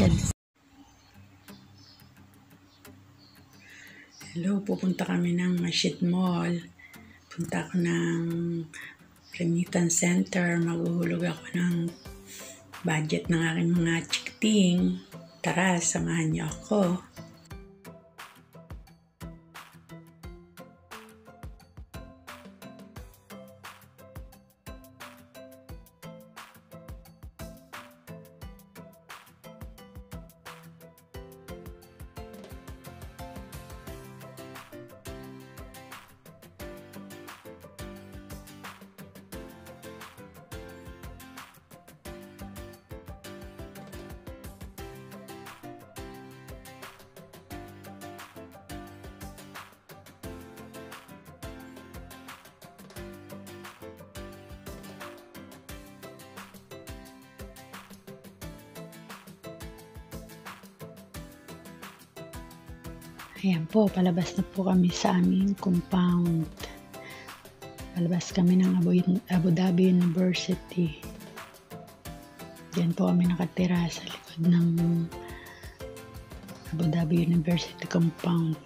mamasyal. Hello, pupunta kami ng Mashit Mall. Punta ako ng Remittance Center. Maghuhulog ako ng budget ng aking mga chikting. Tara, samahan niyo ako. Ayan po, palabas na po kami sa aming compound. Palabas kami ng Abu, Abu Dhabi University. Diyan po kami nakatira sa likod ng Abu Dhabi University compound.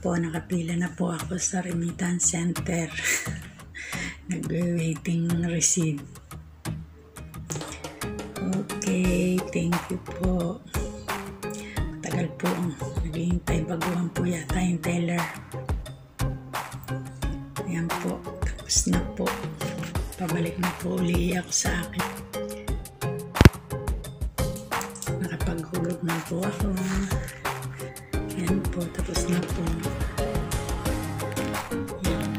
Po, nakapila na po ako sa remittance center. Nag-waiting receipt. Okay, thank you po. Tagal po. Naghihintay baguhan po yata yung teller. Ayan po. Tapos na po. Pabalik na po uli ako sa akin. Nakapaghulog na po ako po, tapos na po. Yan.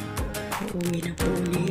Uuwi na po ulit.